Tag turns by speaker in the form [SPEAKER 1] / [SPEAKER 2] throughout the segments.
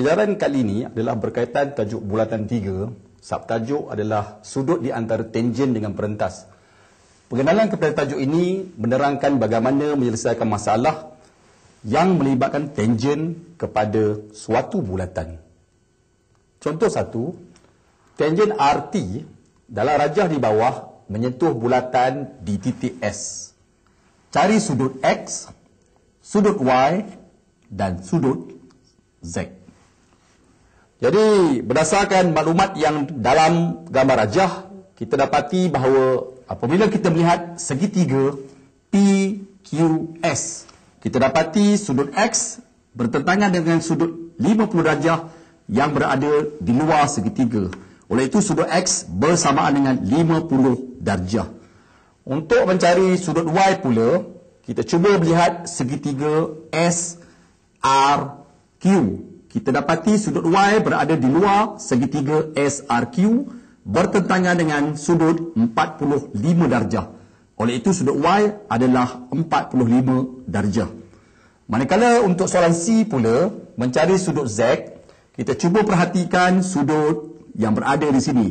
[SPEAKER 1] pengejaran kali ini adalah berkaitan tajuk bulatan tiga. Subtajuk adalah sudut di antara tangen dengan perentas. Pengenalan kepada tajuk ini menerangkan bagaimana menyelesaikan masalah yang melibatkan tangen kepada suatu bulatan. Contoh satu, tangen RT dalam rajah di bawah menyentuh bulatan di titik S. Cari sudut X, sudut Y dan sudut Z. Jadi berdasarkan maklumat yang dalam gambar rajah, kita dapati bahawa apabila kita melihat segitiga PQS, kita dapati sudut X bertentangan dengan sudut 50 darjah yang berada di luar segitiga. Oleh itu sudut X bersamaan dengan 50 darjah. Untuk mencari sudut Y pula, kita cuba melihat segitiga SRQ. Kita dapati sudut Y berada di luar segitiga SRQ bertentangan dengan sudut 45 darjah. Oleh itu sudut Y adalah 45 darjah. Manakala untuk soalan C pula, mencari sudut Z, kita cuba perhatikan sudut yang berada di sini.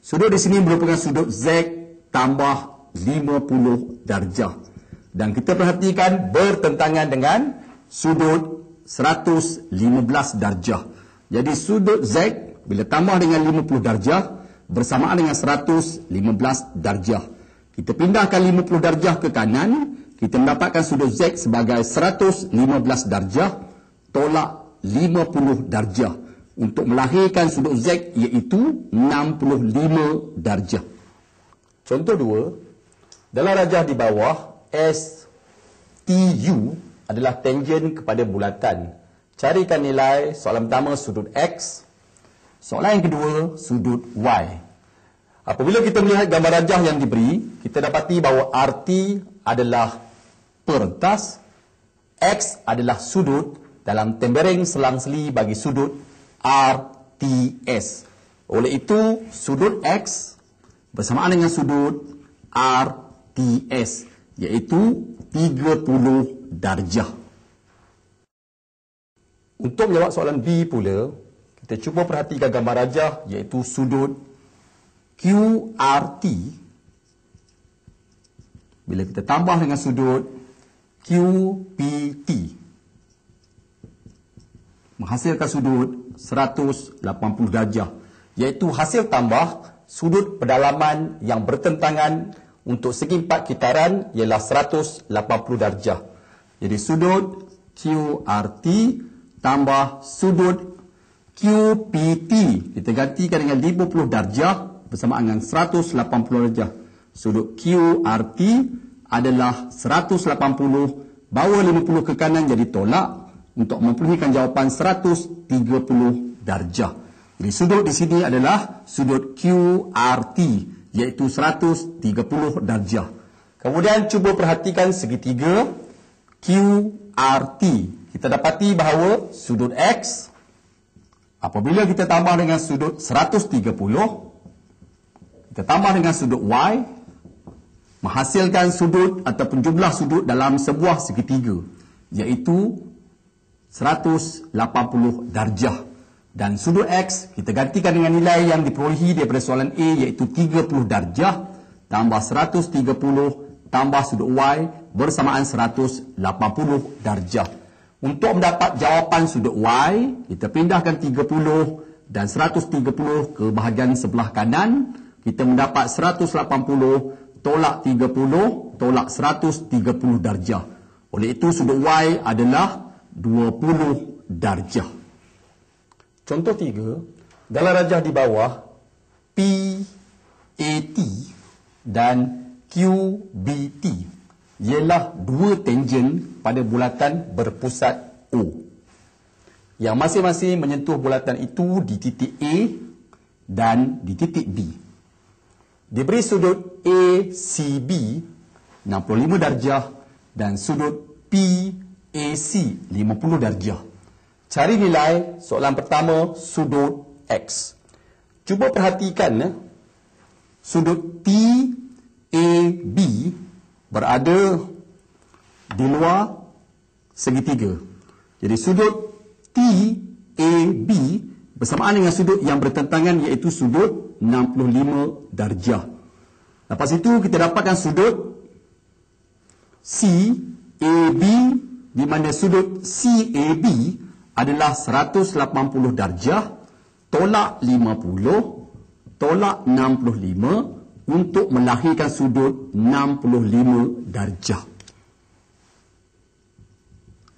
[SPEAKER 1] Sudut di sini merupakan sudut Z tambah 50 darjah. Dan kita perhatikan bertentangan dengan sudut 115 darjah. Jadi sudut Z bila tambah dengan 50 darjah bersamaan dengan 115 darjah. Kita pindahkan 50 darjah ke kanan, kita mendapatkan sudut Z sebagai 115 darjah tolak 50 darjah untuk melahirkan sudut Z iaitu 65 darjah. Contoh dua, dalam rajah di bawah STU adalah tangen kepada bulatan. Carikan nilai soalan pertama sudut X, soalan yang kedua sudut Y. Apabila kita melihat gambar rajah yang diberi, kita dapati bahawa RT adalah perentas, X adalah sudut dalam tembereng selang-seli bagi sudut RTS. Oleh itu, sudut X bersamaan dengan sudut RTS, iaitu 30 darjah. Untuk menjawab soalan B pula, kita cuba perhatikan gambar rajah iaitu sudut QRT. Bila kita tambah dengan sudut QPT, menghasilkan sudut 180 darjah iaitu hasil tambah sudut pedalaman yang bertentangan untuk segi empat kitaran ialah 180 darjah. Jadi sudut QRT tambah sudut QPT kita gantikan dengan 50 darjah bersama dengan 180 darjah. Sudut QRT adalah 180 bawa 50 ke kanan jadi tolak untuk mempunyai jawapan 130 darjah. Jadi sudut di sini adalah sudut QRT iaitu 130 darjah. Kemudian cuba perhatikan segitiga QRT. Kita dapati bahawa sudut X apabila kita tambah dengan sudut 130 kita tambah dengan sudut Y menghasilkan sudut ataupun jumlah sudut dalam sebuah segitiga iaitu 180 darjah. Dan sudut X kita gantikan dengan nilai yang diperolehi daripada soalan A iaitu 30 darjah tambah 130 tambah sudut Y bersamaan 180 darjah. Untuk mendapat jawapan sudut Y, kita pindahkan 30 dan 130 ke bahagian sebelah kanan. Kita mendapat 180 tolak 30 tolak 130 darjah. Oleh itu sudut Y adalah 20 darjah. Contoh tiga, dalam rajah di bawah, PAT dan QBT ialah dua tangen pada bulatan berpusat O. Yang masing-masing menyentuh bulatan itu di titik A dan di titik B. Diberi sudut ACB 65 darjah dan sudut PAT AC 50 darjah. Cari nilai soalan pertama sudut X. Cuba perhatikan ya. Sudut TAB berada di luar segitiga. Jadi sudut AB bersamaan dengan sudut yang bertentangan iaitu sudut 65 darjah. Lepas itu kita dapatkan sudut CAB di mana sudut CAB adalah 180 darjah tolak 50 tolak 65 untuk melahirkan sudut 65 darjah.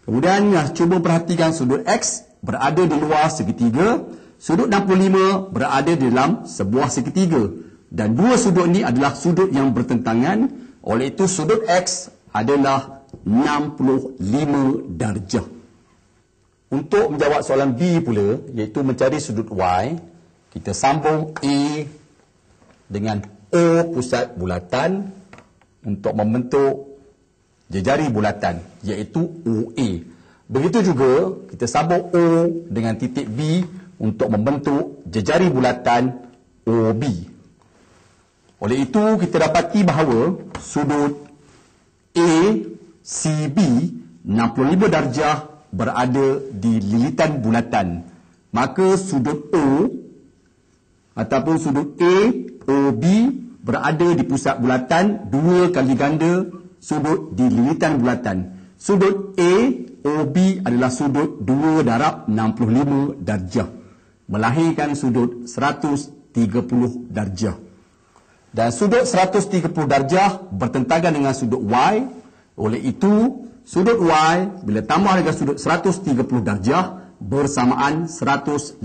[SPEAKER 1] Kemudian cuba perhatikan sudut X berada di luar segitiga, sudut 65 berada di dalam sebuah segitiga dan dua sudut ini adalah sudut yang bertentangan oleh itu sudut X adalah 65 darjah. Untuk menjawab soalan B pula iaitu mencari sudut Y, kita sambung A dengan O pusat bulatan untuk membentuk jejari bulatan iaitu OA. Begitu juga kita sambung O dengan titik B untuk membentuk jejari bulatan OB. Oleh itu kita dapati bahawa sudut ACB 65 darjah berada di lilitan bulatan. Maka sudut O ataupun sudut AOB berada di pusat bulatan dua kali ganda sudut di lilitan bulatan. Sudut A, OB adalah sudut 2 darab 65 darjah. Melahirkan sudut 130 darjah. Dan sudut 130 darjah bertentangan dengan sudut Y. Oleh itu, sudut Y bila tambah dengan sudut 130 darjah bersamaan 180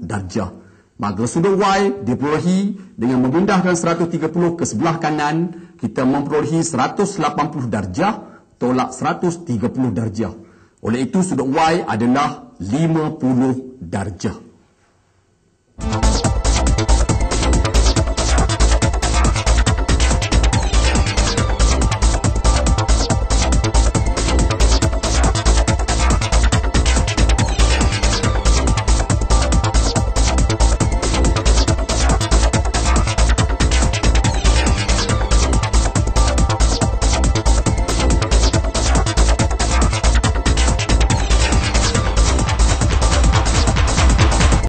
[SPEAKER 1] darjah. Maka sudut Y diperolehi dengan memindahkan 130 ke sebelah kanan kita memperolehi 180 darjah tolak 130 darjah. Oleh itu sudut Y adalah 50 darjah.